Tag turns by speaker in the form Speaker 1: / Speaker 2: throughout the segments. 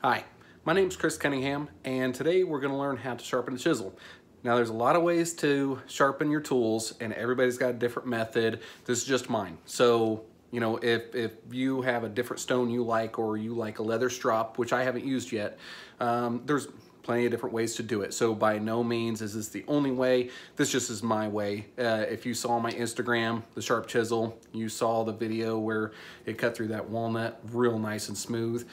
Speaker 1: Hi, my name is Chris Cunningham and today we're going to learn how to sharpen a chisel. Now there's a lot of ways to sharpen your tools and everybody's got a different method. This is just mine. So, you know, if, if you have a different stone you like or you like a leather strop, which I haven't used yet, um, there's plenty of different ways to do it. So by no means is this the only way. This just is my way. Uh, if you saw my Instagram, the sharp chisel, you saw the video where it cut through that walnut real nice and smooth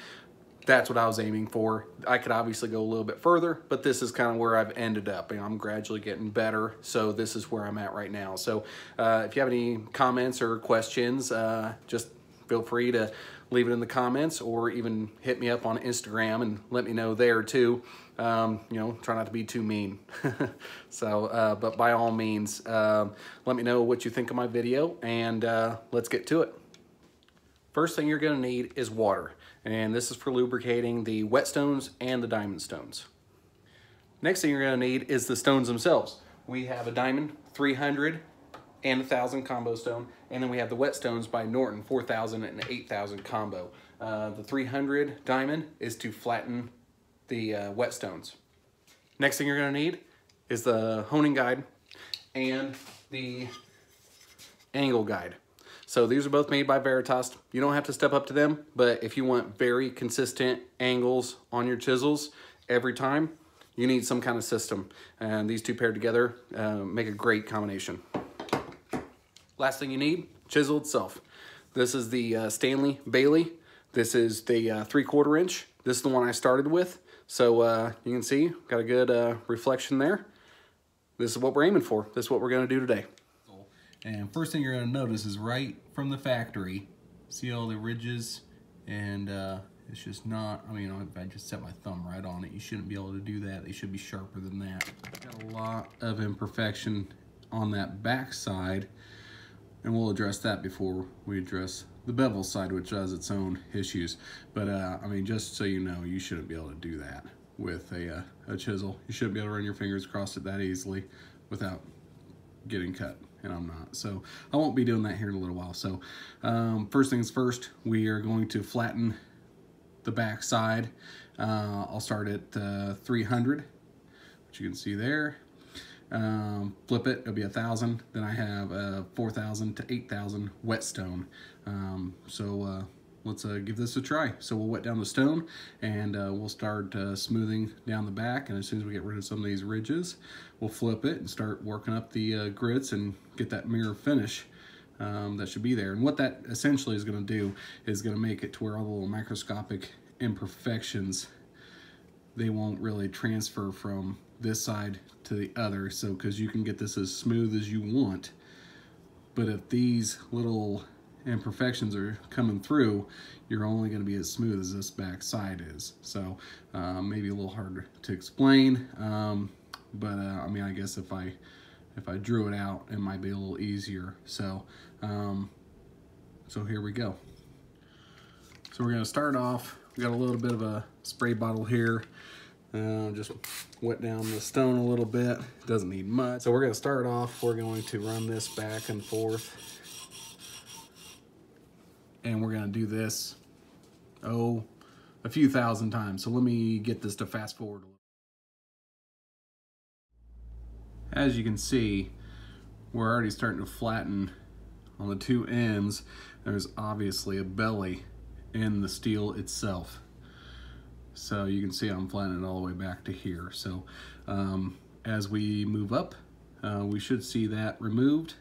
Speaker 1: that's what I was aiming for. I could obviously go a little bit further, but this is kind of where I've ended up. and I'm gradually getting better, so this is where I'm at right now. So uh, if you have any comments or questions, uh, just feel free to leave it in the comments or even hit me up on Instagram and let me know there too. Um, you know, try not to be too mean. so, uh, but by all means, um, let me know what you think of my video and uh, let's get to it. First thing you're gonna need is water and this is for lubricating the whetstones and the diamond stones. Next thing you're gonna need is the stones themselves. We have a diamond 300 and a 1000 combo stone, and then we have the whetstones by Norton 4000 and 8000 combo. Uh, the 300 diamond is to flatten the uh, whetstones. Next thing you're gonna need is the honing guide and the angle guide. So these are both made by Veritas. You don't have to step up to them, but if you want very consistent angles on your chisels every time, you need some kind of system. And these two paired together uh, make a great combination. Last thing you need, chisel itself. This is the uh, Stanley Bailey. This is the uh, three quarter inch. This is the one I started with. So uh, you can see, got a good uh, reflection there. This is what we're aiming for. This is what we're gonna do today. And first thing you're gonna notice is right from the factory, see all the ridges and uh, it's just not, I mean, I just set my thumb right on it, you shouldn't be able to do that. They should be sharper than that. Got a lot of imperfection on that back side and we'll address that before we address the bevel side, which has its own issues. But uh, I mean, just so you know, you shouldn't be able to do that with a, uh, a chisel. You shouldn't be able to run your fingers across it that easily without getting cut and I'm not. So I won't be doing that here in a little while. So um, first things first, we are going to flatten the back side. Uh, I'll start at uh, 300, which you can see there. Um, flip it, it'll be a thousand. Then I have a 4,000 to 8,000 whetstone. Um, so uh, let's uh, give this a try. So we'll wet down the stone and uh, we'll start uh, smoothing down the back. And as soon as we get rid of some of these ridges, we'll flip it and start working up the uh, grits and get that mirror finish um, that should be there. And what that essentially is gonna do is gonna make it to where all the little microscopic imperfections, they won't really transfer from this side to the other. So, cause you can get this as smooth as you want. But if these little imperfections are coming through, you're only going to be as smooth as this back side is. So um, maybe a little harder to explain, um, but uh, I mean, I guess if I if I drew it out, it might be a little easier. So um, so here we go. So we're going to start off. We got a little bit of a spray bottle here. Uh, just wet down the stone a little bit. Doesn't need much. So we're going to start off. We're going to run this back and forth and we're gonna do this, oh, a few thousand times. So let me get this to fast forward. As you can see, we're already starting to flatten on the two ends. There's obviously a belly in the steel itself. So you can see I'm flattening it all the way back to here. So um, as we move up, uh, we should see that removed,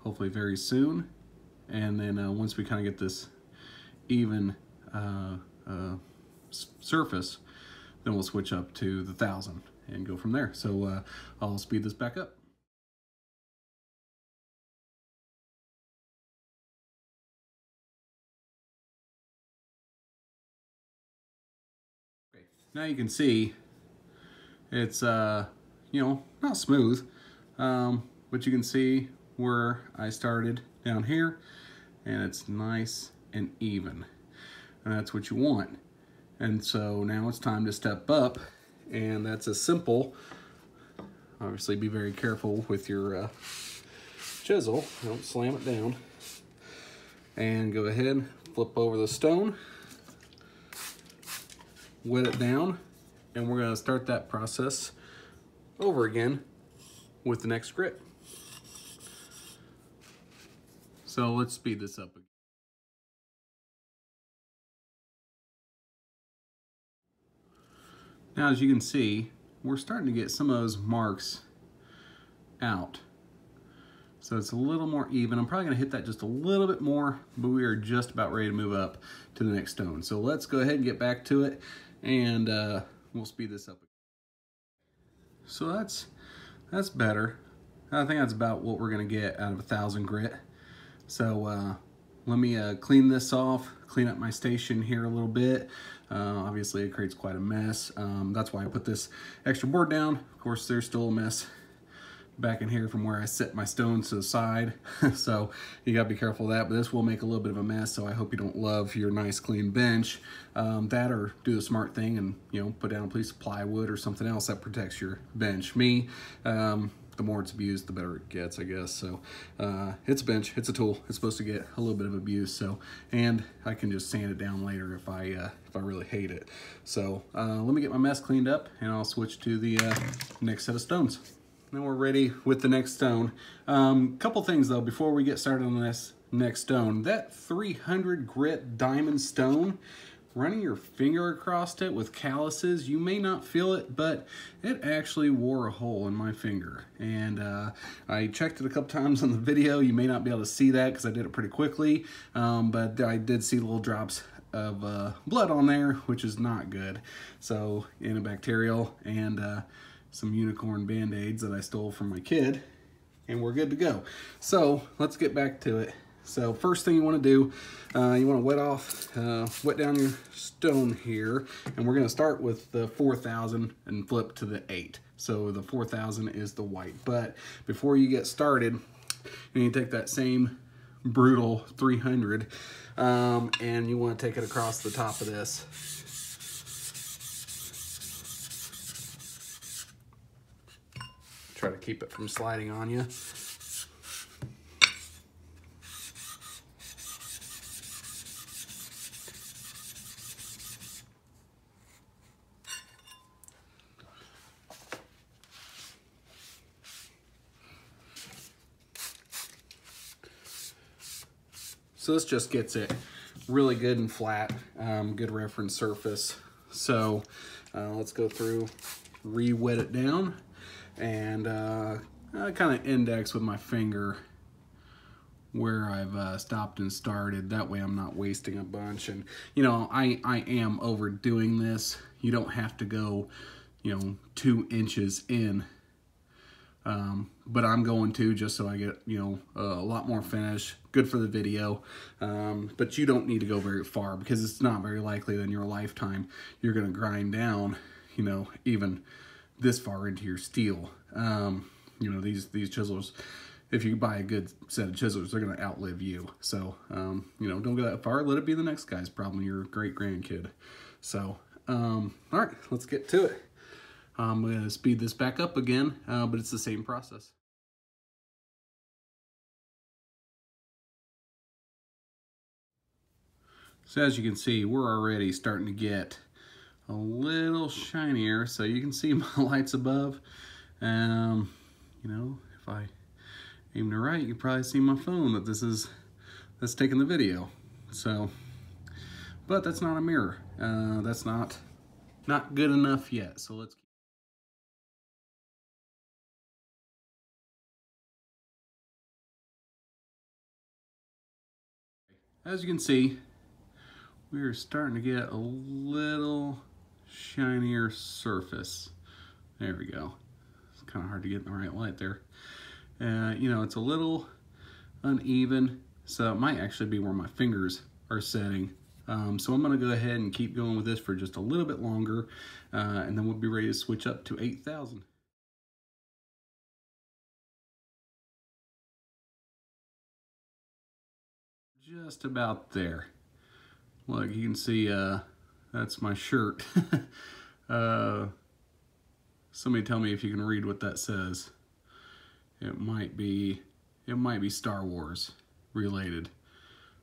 Speaker 1: hopefully very soon. And then uh, once we kind of get this even uh, uh, surface, then we'll switch up to the 1000 and go from there. So uh, I'll speed this back up. Now you can see it's, uh, you know, not smooth, um, but you can see where I started down here and it's nice and even. And that's what you want. And so now it's time to step up and that's a simple, obviously be very careful with your uh, chisel, don't slam it down. And go ahead, flip over the stone. wet it down and we're gonna start that process over again with the next grit. So let's speed this up. again. Now, as you can see, we're starting to get some of those marks out. So it's a little more even. I'm probably gonna hit that just a little bit more, but we are just about ready to move up to the next stone. So let's go ahead and get back to it and uh, we'll speed this up. So that's, that's better. I think that's about what we're gonna get out of a thousand grit. So uh, let me uh, clean this off, clean up my station here a little bit. Uh, obviously it creates quite a mess. Um, that's why I put this extra board down. Of course, there's still a mess back in here from where I set my stones to the side. so you gotta be careful of that, but this will make a little bit of a mess. So I hope you don't love your nice clean bench. Um, that or do the smart thing and, you know, put down a piece of plywood or something else that protects your bench. Me, um, the more it's abused, the better it gets, I guess. So uh, it's a bench, it's a tool. It's supposed to get a little bit of abuse. So, and I can just sand it down later if I uh, if I really hate it. So uh, let me get my mess cleaned up and I'll switch to the uh, next set of stones. Then we're ready with the next stone. Um, couple things though, before we get started on this next stone. That 300 grit diamond stone, running your finger across it with calluses, you may not feel it, but it actually wore a hole in my finger. And uh, I checked it a couple times on the video. You may not be able to see that because I did it pretty quickly, um, but I did see little drops of uh, blood on there, which is not good. So antibacterial and uh, some unicorn band-aids that I stole from my kid and we're good to go. So let's get back to it. So first thing you want to do, uh, you want to wet off, uh, wet down your stone here, and we're going to start with the 4,000 and flip to the 8. So the 4,000 is the white. But before you get started, you need to take that same brutal 300 um, and you want to take it across the top of this. Try to keep it from sliding on you. So this just gets it really good and flat, um, good reference surface. So uh, let's go through, re-wet it down, and uh, kind of index with my finger where I've uh, stopped and started. That way I'm not wasting a bunch. And, you know, I, I am overdoing this. You don't have to go, you know, two inches in um, but I'm going to just so I get, you know, a lot more finish. Good for the video. Um, but you don't need to go very far because it's not very likely that in your lifetime you're going to grind down, you know, even this far into your steel. Um, you know, these, these chisels, if you buy a good set of chisels, they're going to outlive you. So, um, you know, don't go that far. Let it be the next guy's problem, your great grandkid. So, um, all right, let's get to it. I'm going to speed this back up again, uh, but it's the same process. So as you can see, we're already starting to get a little shinier. So you can see my lights above. Um, you know, if I aim to right, you probably see my phone that this is, that's taking the video. So, but that's not a mirror. Uh, that's not, not good enough yet. So let's as you can see, we are starting to get a little shinier surface. There we go. It's kind of hard to get in the right light there. Uh, you know, it's a little uneven, so it might actually be where my fingers are setting. Um, so I'm gonna go ahead and keep going with this for just a little bit longer, uh, and then we'll be ready to switch up to 8,000. just about there. Look, you can see uh, that's my shirt. uh, somebody tell me if you can read what that says. It might be, it might be Star Wars related.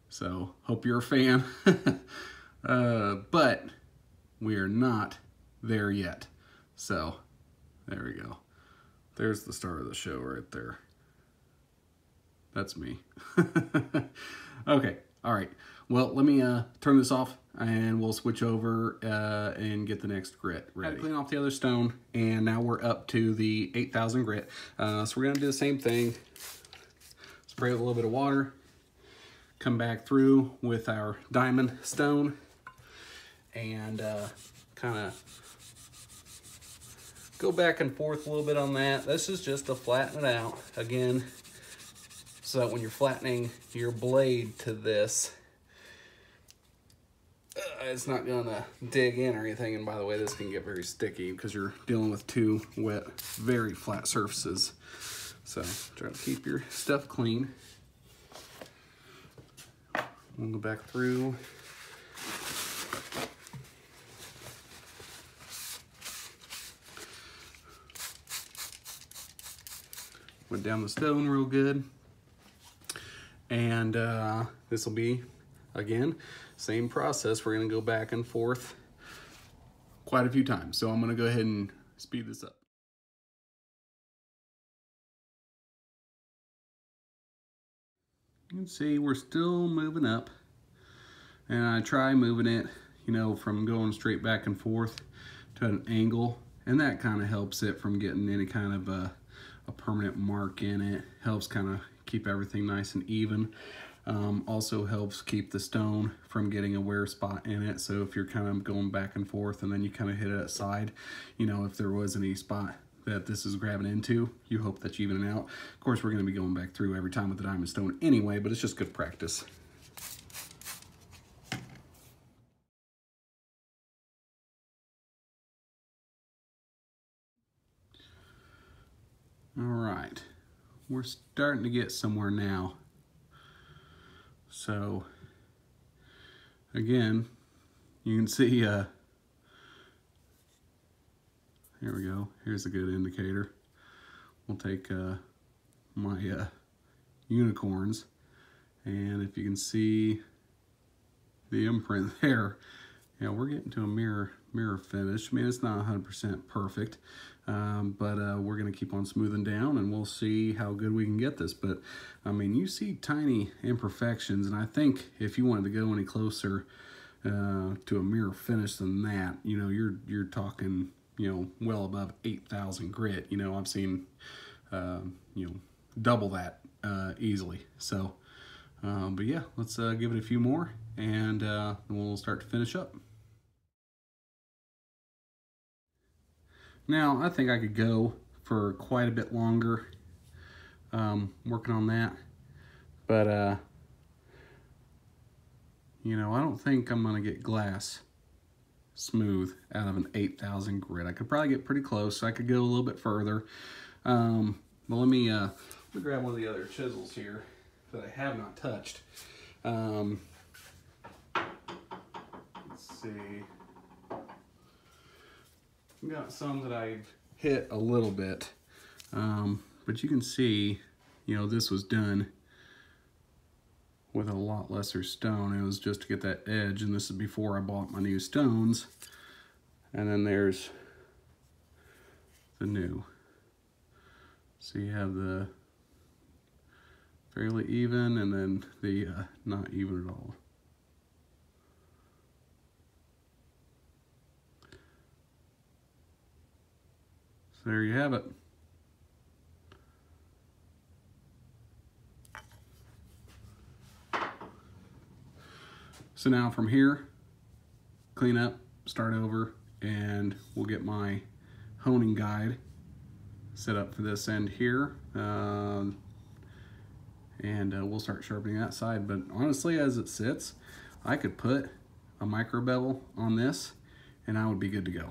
Speaker 1: So hope you're a fan. uh, but we are not there yet. So there we go. There's the star of the show right there. That's me. okay, all right. Well, let me uh, turn this off and we'll switch over uh, and get the next grit ready. Clean off the other stone and now we're up to the 8000 grit. Uh, so we're gonna do the same thing. Spray a little bit of water, come back through with our diamond stone and uh, kind of go back and forth a little bit on that. This is just to flatten it out. Again, so that when you're flattening your blade to this, uh, it's not gonna dig in or anything. And by the way, this can get very sticky because you're dealing with two wet, very flat surfaces. So try to keep your stuff clean. We'll go back through. Went down the stone real good. And uh, this will be, again, same process. We're gonna go back and forth quite a few times. So I'm gonna go ahead and speed this up. You can see we're still moving up and I try moving it, you know, from going straight back and forth to an angle and that kind of helps it from getting any kind of a, a permanent mark in it. Helps kind of keep everything nice and even. Um, also helps keep the stone from getting a wear spot in it. So if you're kind of going back and forth and then you kind of hit it aside, you know, if there was any spot that this is grabbing into, you hope that you even it out. Of course, we're going to be going back through every time with the diamond stone anyway, but it's just good practice. All right, we're starting to get somewhere now. So again, you can see, uh, here we go. Here's a good indicator. We'll take uh, my uh, unicorns and if you can see the imprint there, yeah, we're getting to a mirror mirror finish. I mean, it's not 100% perfect, um, but uh, we're going to keep on smoothing down and we'll see how good we can get this. But, I mean, you see tiny imperfections, and I think if you wanted to go any closer uh, to a mirror finish than that, you know, you're, you're talking, you know, well above 8,000 grit. You know, I've seen, uh, you know, double that uh, easily. So, um, but yeah, let's uh, give it a few more and uh, we'll start to finish up. Now, I think I could go for quite a bit longer um, working on that. But, uh, you know, I don't think I'm going to get glass smooth out of an 8,000 grit. I could probably get pretty close. So I could go a little bit further. Um, but let me, uh, let me grab one of the other chisels here that I have not touched. Um, let's see got some that I've hit a little bit, um, but you can see, you know, this was done with a lot lesser stone. It was just to get that edge, and this is before I bought my new stones. And then there's the new. So you have the fairly even, and then the uh, not even at all. So there you have it. So now from here, clean up, start over, and we'll get my honing guide set up for this end here. Um, and uh, we'll start sharpening that side. But honestly, as it sits, I could put a micro bevel on this and I would be good to go.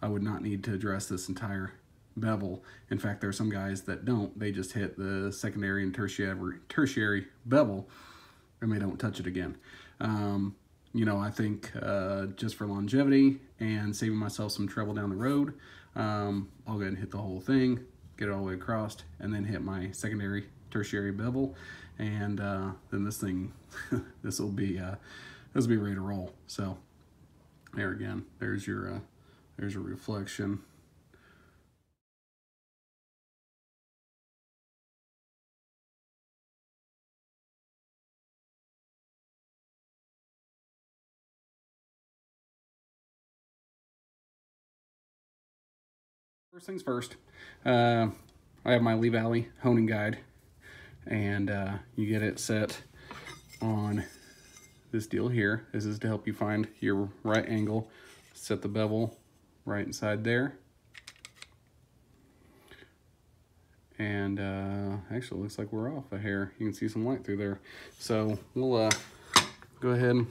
Speaker 1: I would not need to address this entire bevel. In fact, there are some guys that don't. They just hit the secondary and tertiary, tertiary bevel and they don't touch it again. Um, you know, I think uh, just for longevity and saving myself some trouble down the road, um, I'll go ahead and hit the whole thing, get it all the way across, and then hit my secondary, tertiary bevel, and uh, then this thing, this will be, uh, this will be ready to roll. So there again, there's your, uh, there's a reflection. First things first, uh, I have my Lee Valley honing guide and uh, you get it set on this deal here. This is to help you find your right angle. Set the bevel right inside there. And uh, actually looks like we're off a hair. You can see some light through there. So we'll uh, go ahead and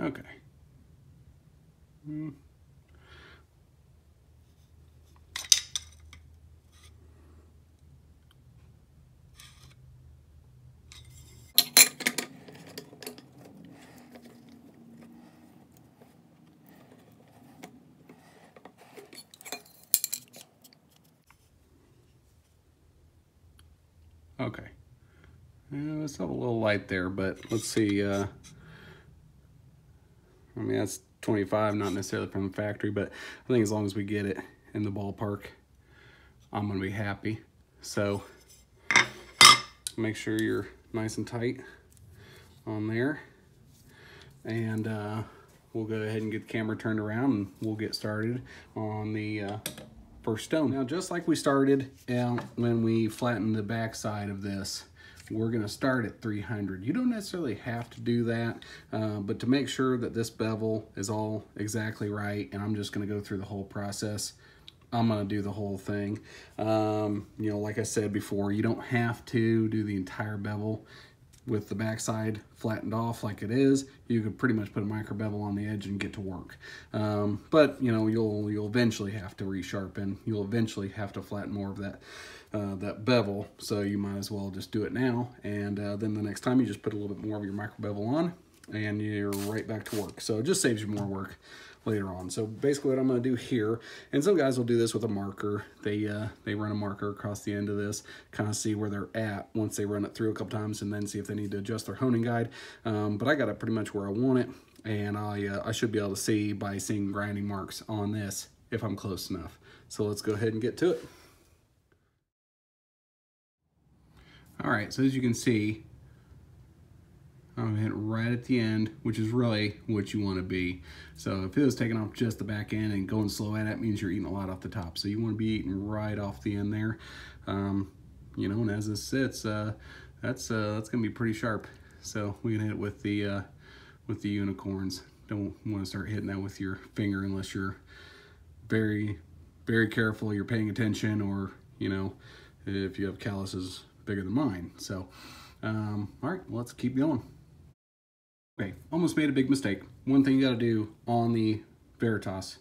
Speaker 1: Okay. Mm. Okay. Yeah, it's a little light there, but let's see. Uh, mean, that's 25, not necessarily from the factory, but I think as long as we get it in the ballpark, I'm gonna be happy. So make sure you're nice and tight on there. And uh, we'll go ahead and get the camera turned around and we'll get started on the uh, first stone. Now, just like we started out when we flattened the back side of this, we're gonna start at 300. You don't necessarily have to do that, uh, but to make sure that this bevel is all exactly right, and I'm just gonna go through the whole process, I'm gonna do the whole thing. Um, you know, like I said before, you don't have to do the entire bevel with the backside flattened off like it is, you could pretty much put a micro bevel on the edge and get to work. Um, but you know, you'll you'll eventually have to resharpen. You'll eventually have to flatten more of that uh, that bevel. So you might as well just do it now. And uh, then the next time you just put a little bit more of your micro bevel on and you're right back to work. So it just saves you more work later on. So basically what I'm gonna do here, and some guys will do this with a marker. They uh, they run a marker across the end of this, kind of see where they're at once they run it through a couple times and then see if they need to adjust their honing guide. Um, but I got it pretty much where I want it and I, uh, I should be able to see by seeing grinding marks on this if I'm close enough. So let's go ahead and get to it. All right, so as you can see, I'm hitting right at the end, which is really what you want to be. So if it was taking off just the back end and going slow at it, means you're eating a lot off the top. So you want to be eating right off the end there. Um, you know, and as this sits, uh, that's uh, that's gonna be pretty sharp. So we can hit it with the uh, with the unicorns. Don't want to start hitting that with your finger unless you're very very careful. You're paying attention, or you know, if you have calluses bigger than mine. So, um, all right, let's keep going. Okay, almost made a big mistake. One thing you gotta do on the Veritas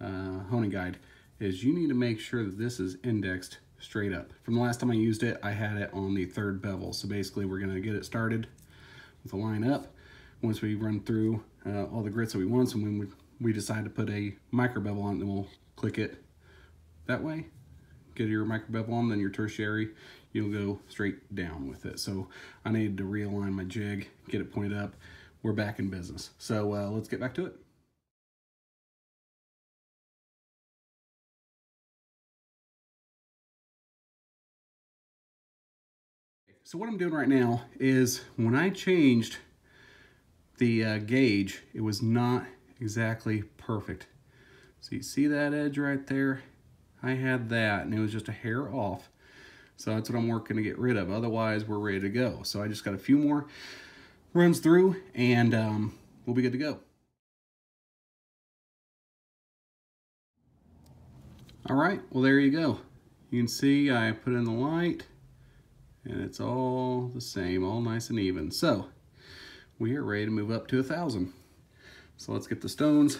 Speaker 1: uh, honing guide is you need to make sure that this is indexed straight up. From the last time I used it, I had it on the third bevel. So basically we're gonna get it started with a line up. Once we run through uh, all the grits that we want, so when we, we decide to put a micro bevel on, then we'll click it that way. Get your micro bevel on, then your tertiary, you'll go straight down with it. So I needed to realign my jig, get it pointed up we're back in business. So uh, let's get back to it. So what I'm doing right now is when I changed the uh, gauge, it was not exactly perfect. So you see that edge right there? I had that and it was just a hair off. So that's what I'm working to get rid of. Otherwise, we're ready to go. So I just got a few more runs through and um, we'll be good to go. All right, well there you go. You can see I put in the light and it's all the same, all nice and even. So we are ready to move up to a thousand. So let's get the stones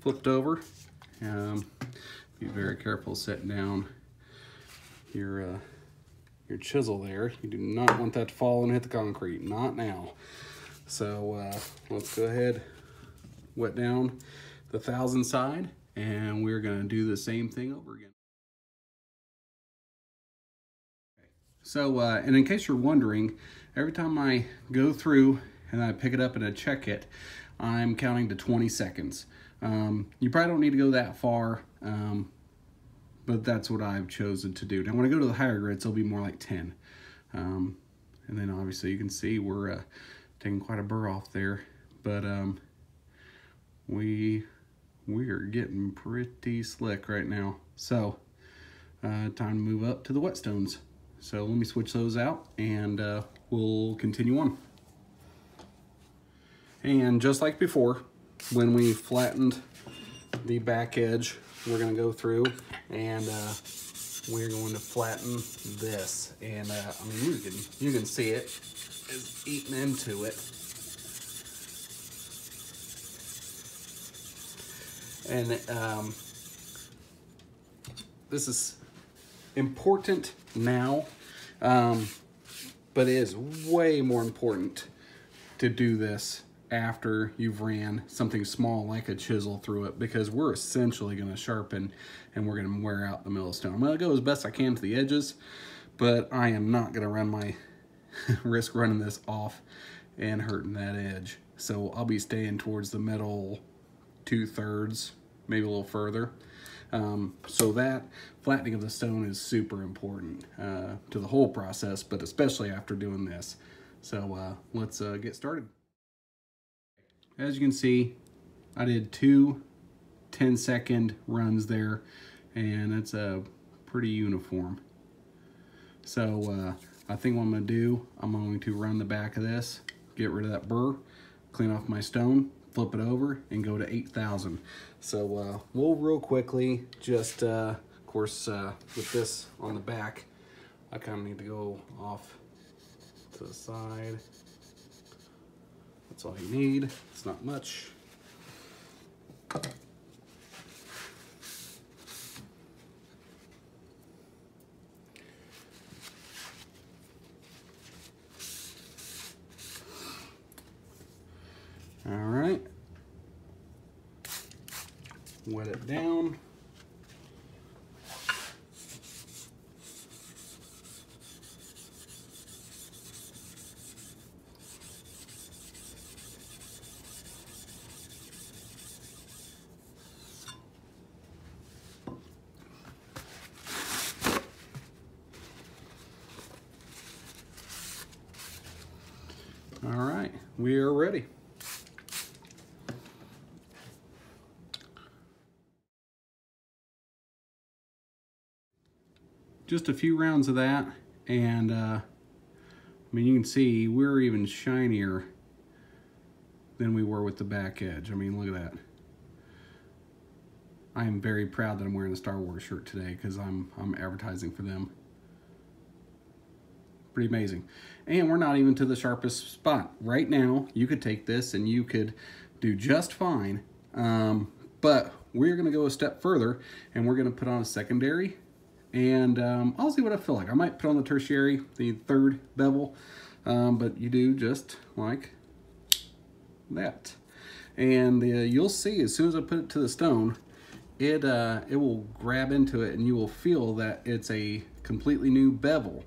Speaker 1: flipped over. Um, be very careful setting down your uh, your chisel there. You do not want that to fall and hit the concrete, not now. So uh, let's go ahead, wet down the thousand side, and we're gonna do the same thing over again. So, uh, and in case you're wondering, every time I go through and I pick it up and I check it, I'm counting to 20 seconds. Um, you probably don't need to go that far, um, but that's what I've chosen to do. Now, when I go to the higher grits, it'll be more like 10. Um, and then obviously you can see we're uh, taking quite a burr off there, but um, we we are getting pretty slick right now. So, uh, time to move up to the whetstones. So let me switch those out and uh, we'll continue on. And just like before, when we flattened the back edge, we're gonna go through and uh, we're going to flatten this. And uh, I mean, you can, you can see it is eating into it. And um, this is important now, um, but it is way more important to do this after you've ran something small like a chisel through it because we're essentially going to sharpen and we're going to wear out the millstone. I'm going to go as best I can to the edges, but I am not going to run my risk running this off and hurting that edge. So I'll be staying towards the middle two thirds, maybe a little further. Um, so that flattening of the stone is super important uh, to the whole process, but especially after doing this. So uh, let's uh, get started. As you can see, I did two 10 second runs there, and it's a pretty uniform. So uh, I think what I'm gonna do, I'm going to run the back of this, get rid of that burr, clean off my stone, flip it over and go to 8,000. So uh, we'll real quickly just, uh, of course, uh, with this on the back, I kind of need to go off to the side. That's all you need. It's not much. All right. Wet it down. All right, we are ready. Just a few rounds of that and uh, I mean you can see we're even shinier than we were with the back edge. I mean look at that. I am very proud that I'm wearing a Star Wars shirt today because I'm I'm advertising for them. Pretty amazing. And we're not even to the sharpest spot right now. You could take this and you could do just fine um, but we're gonna go a step further and we're gonna put on a secondary and um, I'll see what I feel like. I might put on the tertiary, the third bevel, um, but you do just like that. And uh, you'll see as soon as I put it to the stone, it, uh, it will grab into it and you will feel that it's a completely new bevel.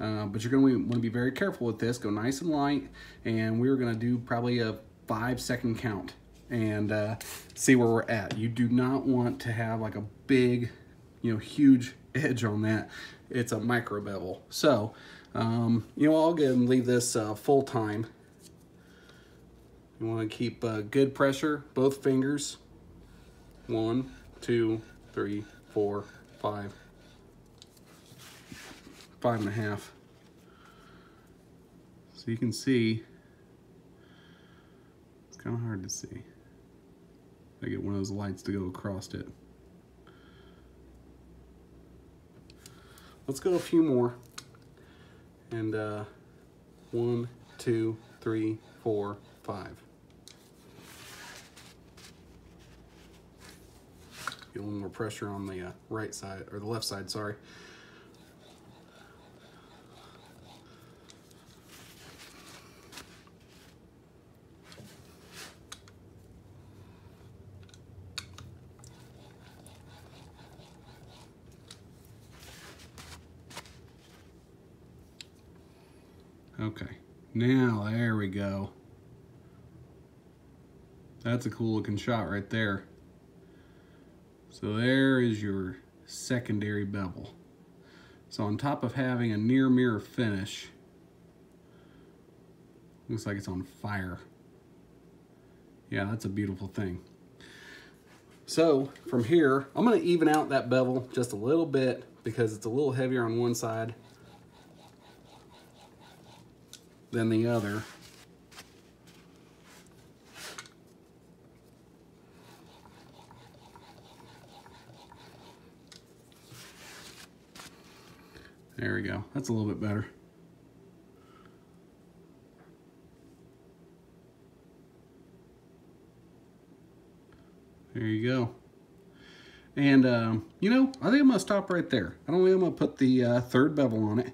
Speaker 1: Uh, but you're going to want to be very careful with this. Go nice and light, and we're going to do probably a five second count and uh, see where we're at. You do not want to have like a big, you know, huge edge on that. It's a micro bevel. So, um, you know, I'll go and leave this uh, full time. You want to keep uh, good pressure, both fingers. One, two, three, four, five, five and a half. So you can see, it's kind of hard to see. I get one of those lights to go across it. Let's go a few more. And uh, one, two, three, four, five. Get a little more pressure on the uh, right side, or the left side, sorry. Okay, now there we go. That's a cool looking shot right there. So there is your secondary bevel. So on top of having a near mirror finish, looks like it's on fire. Yeah, that's a beautiful thing. So from here, I'm gonna even out that bevel just a little bit because it's a little heavier on one side than the other. There we go. That's a little bit better. There you go. And, um, you know, I think I'm going to stop right there. I don't think I'm going to put the uh, third bevel on it.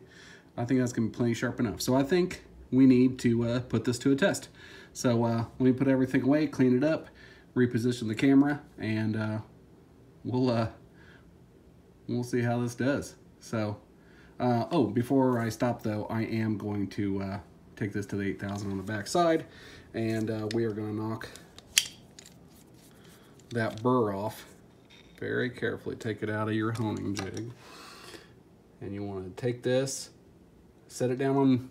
Speaker 1: I think that's going to be plenty sharp enough. So I think we need to uh, put this to a test. So uh, let me put everything away, clean it up, reposition the camera, and uh, we'll, uh, we'll see how this does. So, uh, oh, before I stop though, I am going to uh, take this to the 8000 on the back side, and we are going to knock that burr off very carefully. Take it out of your honing jig. And you want to take this, set it down on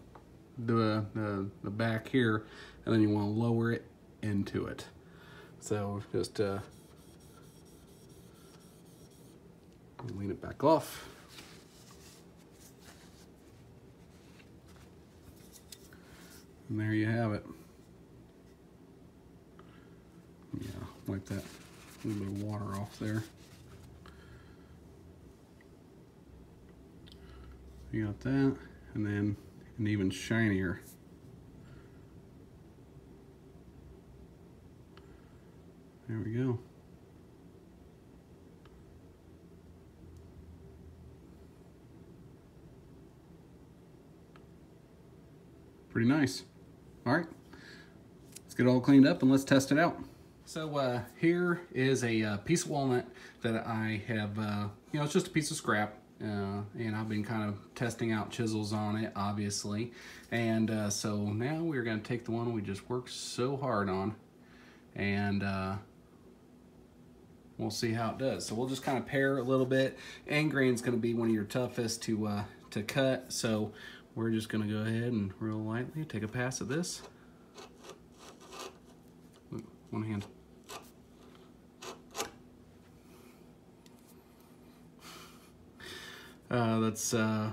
Speaker 1: the, the, the back here, and then you want to lower it into it. So just uh, lean it back off. And there you have it. Yeah, wipe that little bit of water off there. You got that, and then an even shinier. There we go. Pretty nice. All right, let's get it all cleaned up and let's test it out. So uh, here is a uh, piece of walnut that I have, uh, you know, it's just a piece of scrap. Uh, and I've been kind of testing out chisels on it, obviously. And uh, so now we're going to take the one we just worked so hard on and uh, we'll see how it does. So we'll just kind of pare a little bit. End grain's going to be one of your toughest to, to cut. So we're just going to go ahead and real lightly take a pass at this. One hand. Uh, that's uh,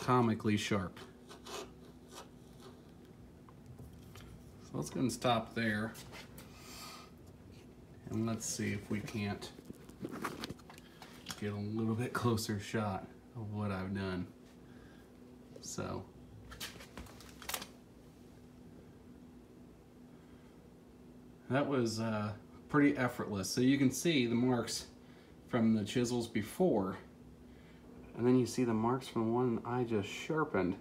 Speaker 1: comically sharp. So let's go and stop there. And let's see if we can't get a little bit closer shot of what I've done. So. That was uh, pretty effortless. So you can see the marks from the chisels before and then you see the marks from the one I just sharpened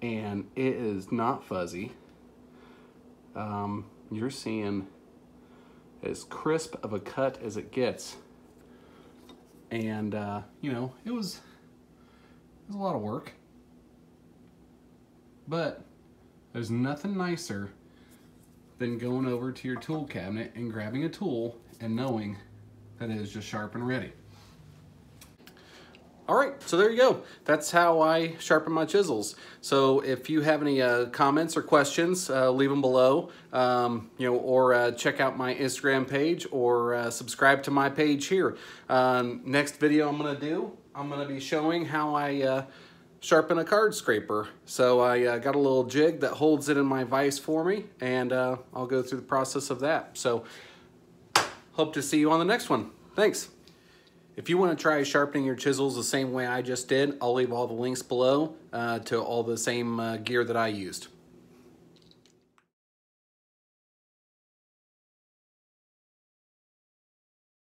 Speaker 1: and it is not fuzzy. Um, you're seeing as crisp of a cut as it gets. And, uh, you know, it was, it was a lot of work. But there's nothing nicer than going over to your tool cabinet and grabbing a tool and knowing that it is just sharp and ready. All right, so there you go. That's how I sharpen my chisels. So if you have any uh, comments or questions, uh, leave them below. Um, you know, or uh, check out my Instagram page or uh, subscribe to my page here. Um, next video I'm gonna do, I'm gonna be showing how I uh, sharpen a card scraper. So I uh, got a little jig that holds it in my vise for me, and I'll go through the process of that. So hope to see you on the next one. Thanks. If you want to try sharpening your chisels the same way I just did, I'll leave all the links below uh, to all the same uh, gear that I used.